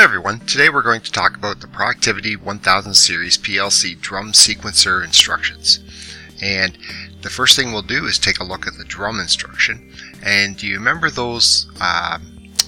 Hi everyone, today we're going to talk about the Productivity 1000 Series PLC drum sequencer instructions. And the first thing we'll do is take a look at the drum instruction. And do you remember those uh,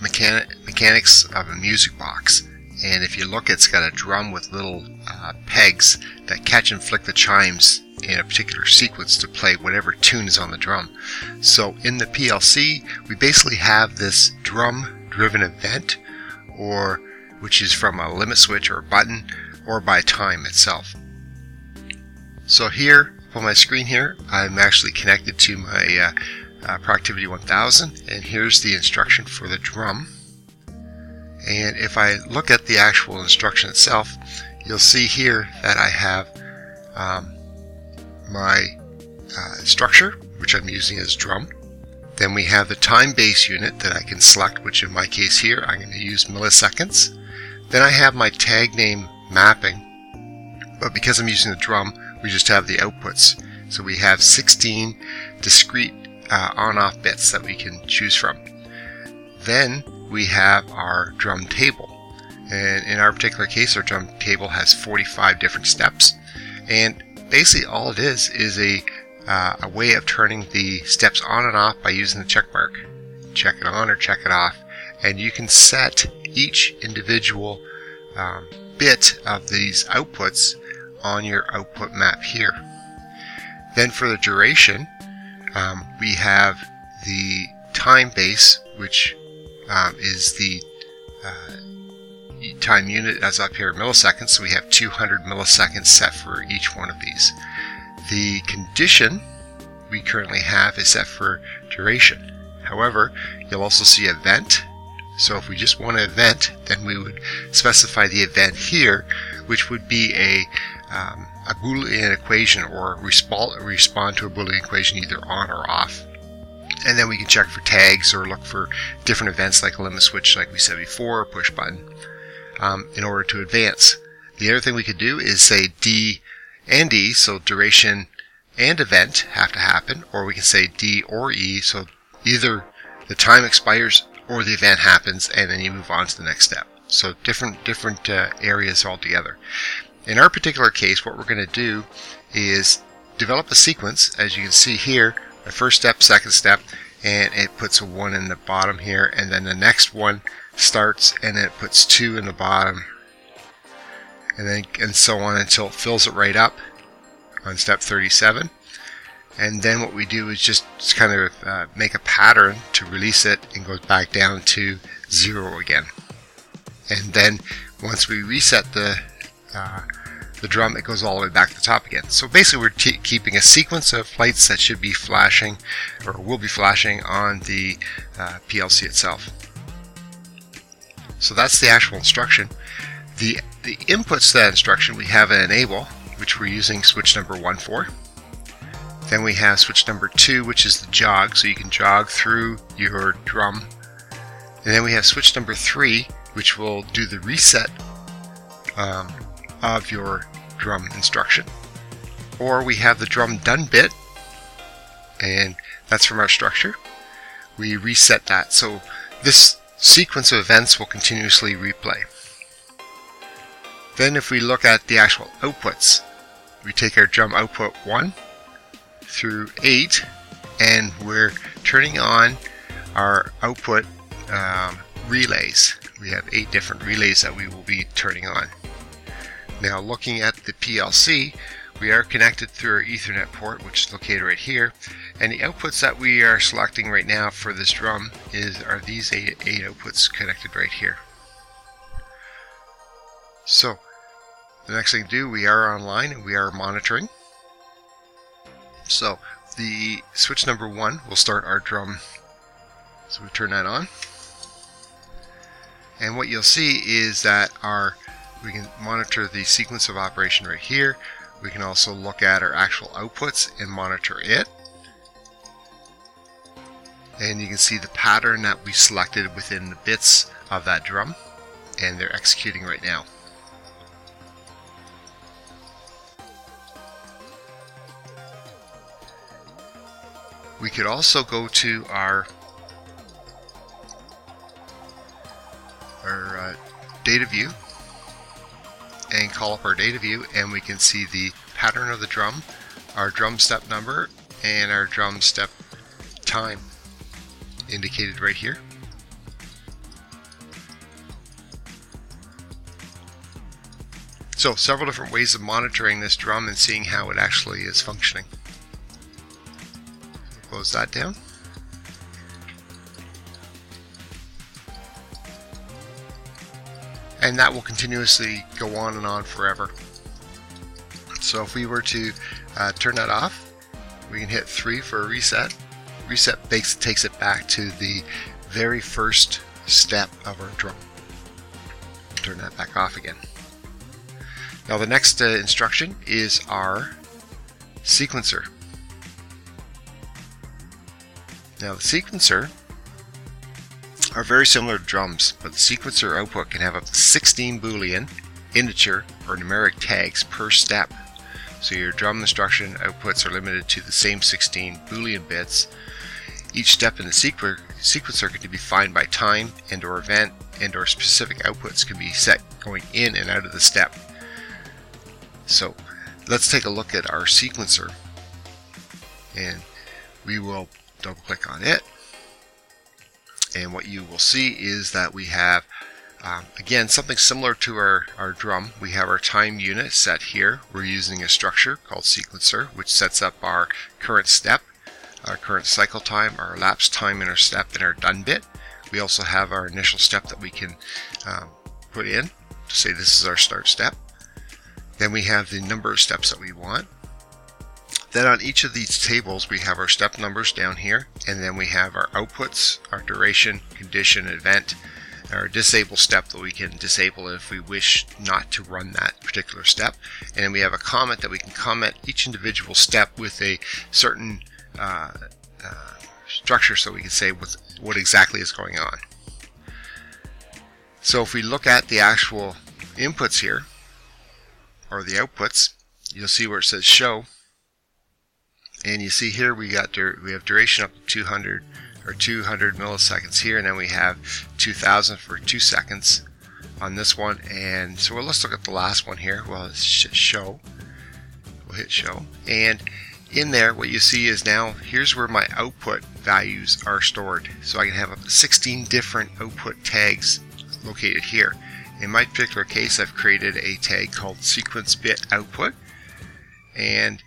mechani mechanics of a music box? And if you look, it's got a drum with little uh, pegs that catch and flick the chimes in a particular sequence to play whatever tune is on the drum. So in the PLC, we basically have this drum driven event or which is from a limit switch or button or by time itself. So here on my screen here, I'm actually connected to my uh, uh, Productivity 1000 and here's the instruction for the drum. And if I look at the actual instruction itself, you'll see here that I have um, my uh, structure, which I'm using as drum. Then we have the time base unit that I can select, which in my case here, I'm going to use milliseconds. Then I have my tag name mapping, but because I'm using the drum, we just have the outputs. So we have 16 discrete uh, on-off bits that we can choose from. Then we have our drum table. And in our particular case, our drum table has 45 different steps. And basically all it is is a, uh, a way of turning the steps on and off by using the check mark. Check it on or check it off. And you can set each individual um, bit of these outputs on your output map here. Then for the duration, um, we have the time base, which um, is the uh, time unit as up here in milliseconds. So we have 200 milliseconds set for each one of these. The condition we currently have is set for duration. However, you'll also see event so if we just want an event, then we would specify the event here, which would be a, um, a Boolean equation or respond, respond to a Boolean equation either on or off. And then we can check for tags or look for different events like a limit switch, like we said before, push button, um, in order to advance. The other thing we could do is say D and E, so duration and event have to happen, or we can say D or E, so either the time expires or the event happens and then you move on to the next step. So different different uh, areas altogether. In our particular case, what we're going to do is develop a sequence, as you can see here, the first step, second step, and it puts a 1 in the bottom here, and then the next one starts and it puts 2 in the bottom, and then and so on until it fills it right up on step 37 and then what we do is just, kind of uh, make a pattern to release it and goes back down to zero again. And then once we reset the uh, the drum it goes all the way back to the top again. So basically we're keeping a sequence of lights that should be flashing or will be flashing on the uh, PLC itself. So that's the actual instruction. The the inputs to that instruction we have an enable which we're using switch number one for then we have switch number two, which is the jog, so you can jog through your drum. And then we have switch number three, which will do the reset um, of your drum instruction. Or we have the drum done bit, and that's from our structure. We reset that, so this sequence of events will continuously replay. Then if we look at the actual outputs, we take our drum output 1, through 8 and we're turning on our output um, relays. We have 8 different relays that we will be turning on. Now looking at the PLC, we are connected through our Ethernet port, which is located right here. And the outputs that we are selecting right now for this drum is are these eight, eight outputs connected right here. So the next thing to do, we are online and we are monitoring. So the switch number one will start our drum. So we turn that on. And what you'll see is that our we can monitor the sequence of operation right here. We can also look at our actual outputs and monitor it. And you can see the pattern that we selected within the bits of that drum. And they're executing right now. We could also go to our our uh, data view and call up our data view and we can see the pattern of the drum, our drum step number, and our drum step time indicated right here. So several different ways of monitoring this drum and seeing how it actually is functioning. Close that down. And that will continuously go on and on forever. So if we were to uh, turn that off, we can hit 3 for a reset. Reset takes, takes it back to the very first step of our drum. Turn that back off again. Now the next uh, instruction is our sequencer. Now the sequencer are very similar to drums, but the sequencer output can have up to 16 boolean, integer, or numeric tags per step. So your drum instruction outputs are limited to the same 16 boolean bits. Each step in the sequencer can be defined by time and or event and or specific outputs can be set going in and out of the step. So let's take a look at our sequencer and we will double click on it. And what you will see is that we have um, again something similar to our, our drum. We have our time unit set here. We're using a structure called sequencer which sets up our current step our current cycle time our elapsed time in our step and our done bit. We also have our initial step that we can um, put in to say this is our start step. Then we have the number of steps that we want. Then on each of these tables we have our step numbers down here and then we have our outputs, our duration, condition, event, our disable step that we can disable if we wish not to run that particular step. And then we have a comment that we can comment each individual step with a certain uh, uh, structure so we can say what, what exactly is going on. So if we look at the actual inputs here, or the outputs, you'll see where it says show. And you see here we got we have duration up to 200 or 200 milliseconds here, and then we have 2000 for two seconds on this one. And so well, let's look at the last one here. Well, it's show. We'll hit show, and in there what you see is now here's where my output values are stored. So I can have up to 16 different output tags located here. In my particular case, I've created a tag called sequence bit output. And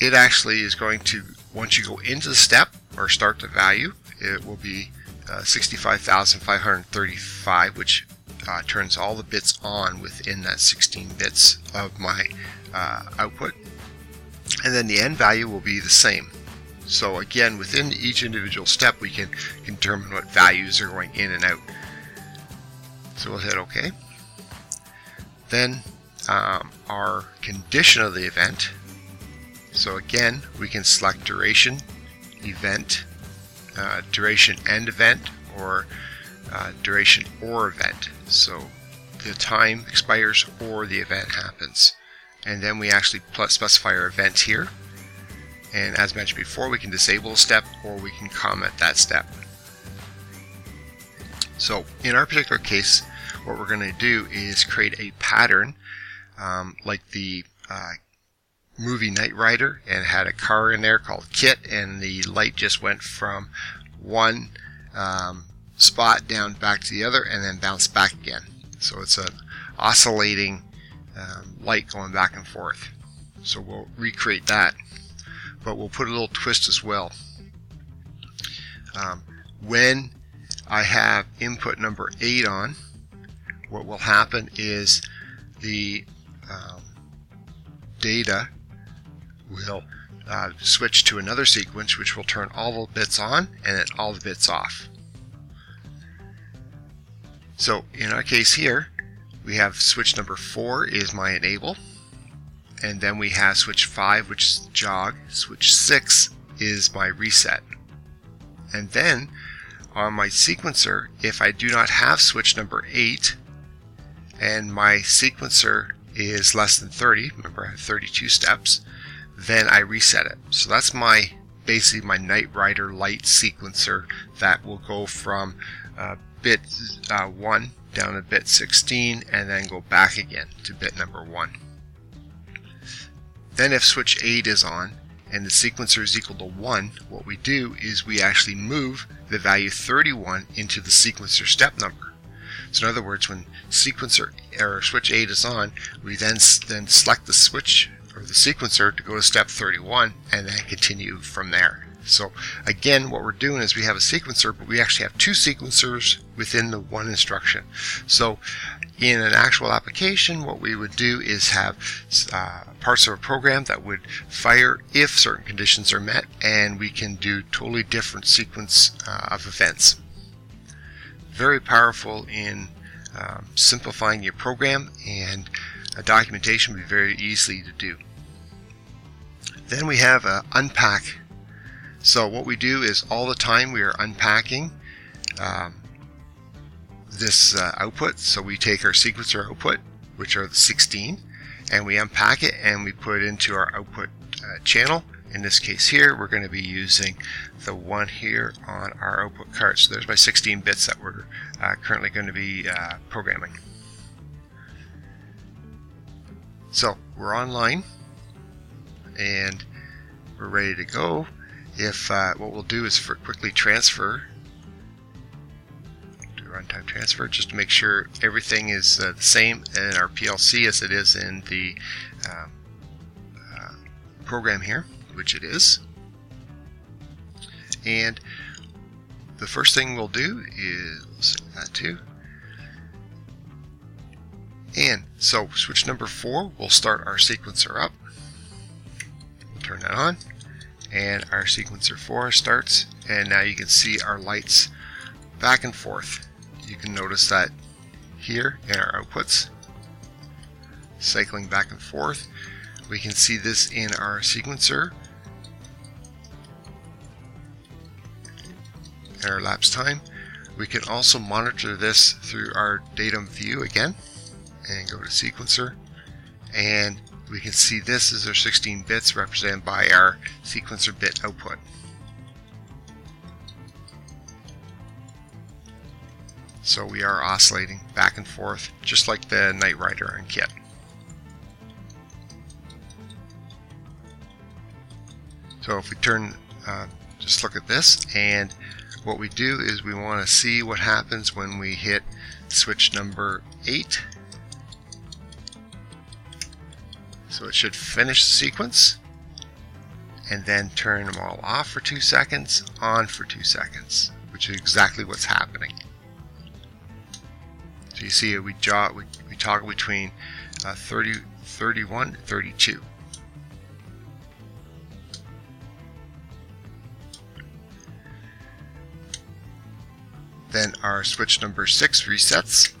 it actually is going to, once you go into the step or start the value, it will be uh, 65,535, which uh, turns all the bits on within that 16 bits of my uh, output. And then the end value will be the same. So again, within each individual step, we can determine what values are going in and out. So we'll hit OK. Then um, our condition of the event. So again, we can select duration, event, uh, duration and event, or uh, duration or event. So the time expires or the event happens. And then we actually specify our event here. And as mentioned before, we can disable a step or we can comment that step. So in our particular case, what we're going to do is create a pattern um, like the uh, movie Knight Rider and had a car in there called KITT, and the light just went from one um, spot down back to the other and then bounced back again. So it's an oscillating um, light going back and forth. So we'll recreate that, but we'll put a little twist as well. Um, when I have input number 8 on, what will happen is the um, data will uh, switch to another sequence which will turn all the bits on and then all the bits off. So in our case here we have switch number 4 is my enable and then we have switch 5 which is jog, switch 6 is my reset. And then on my sequencer if I do not have switch number 8 and my sequencer is less than 30, remember I have 32 steps, then I reset it. So that's my basically my Knight Rider light sequencer that will go from uh, bit uh, 1 down to bit 16 and then go back again to bit number 1. Then if switch 8 is on and the sequencer is equal to 1, what we do is we actually move the value 31 into the sequencer step number. So in other words, when sequencer or switch 8 is on, we then then select the switch or the sequencer to go to step 31 and then continue from there. So again, what we're doing is we have a sequencer, but we actually have two sequencers within the one instruction. So in an actual application, what we would do is have uh, parts of a program that would fire if certain conditions are met, and we can do totally different sequence uh, of events. Very powerful in um, simplifying your program, and a documentation would be very easy to do. Then we have a unpack. So what we do is all the time we are unpacking um, this uh, output. So we take our sequencer output, which are the 16, and we unpack it and we put it into our output uh, channel. In this case here, we're going to be using the one here on our output card. So there's my 16 bits that we're uh, currently going to be uh, programming. So we're online and we're ready to go. If uh, what we'll do is for quickly transfer do runtime transfer just to make sure everything is uh, the same in our PLC as it is in the um, uh, program here, which it is. And the first thing we'll do is that too. And so switch number four, we'll start our sequencer up turn that on and our sequencer 4 starts and now you can see our lights back and forth. You can notice that here in our outputs cycling back and forth. We can see this in our sequencer and our lapse time. We can also monitor this through our data view again and go to sequencer and we can see this is our 16 bits represented by our sequencer bit output. So we are oscillating back and forth just like the Knight Rider and KITT. So if we turn, uh, just look at this and what we do is we want to see what happens when we hit switch number 8 So it should finish the sequence and then turn them all off for two seconds, on for two seconds, which is exactly what's happening. So you see we, jaw, we, we toggle between uh, 30, 31 and 32. Then our switch number 6 resets,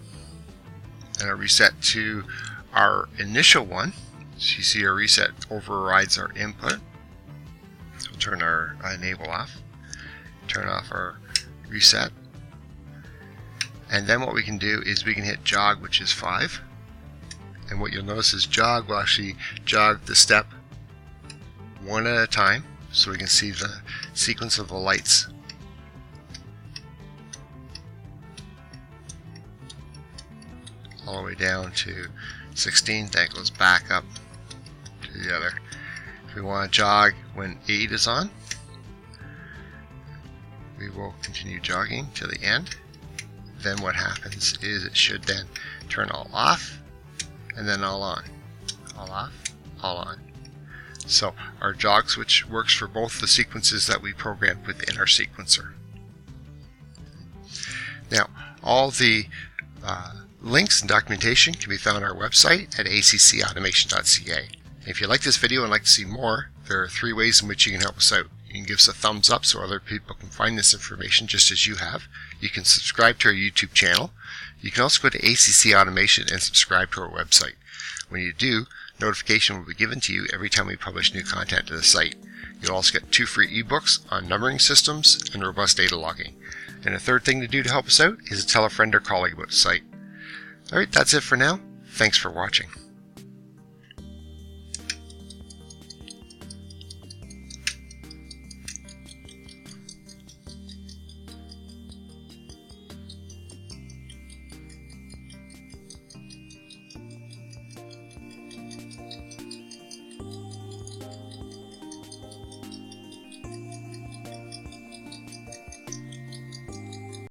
and I reset to our initial one. So you see our reset overrides our input. We'll turn our enable off, turn off our reset. And then what we can do is we can hit jog, which is 5. And what you'll notice is jog will actually jog the step one at a time so we can see the sequence of the lights. All the way down to 16, that goes back up to the other. If we want to jog when 8 is on, we will continue jogging to the end. Then what happens is it should then turn all off and then all on. All off, all on. So our jog switch works for both the sequences that we programmed within our sequencer. Now, all the uh, links and documentation can be found on our website at accautomation.ca. If you like this video and like to see more, there are three ways in which you can help us out. You can give us a thumbs up so other people can find this information just as you have. You can subscribe to our YouTube channel. You can also go to ACC Automation and subscribe to our website. When you do, notification will be given to you every time we publish new content to the site. You'll also get two free ebooks on numbering systems and robust data logging. And a third thing to do to help us out is to tell a friend or colleague about the site. Alright, that's it for now. Thanks for watching.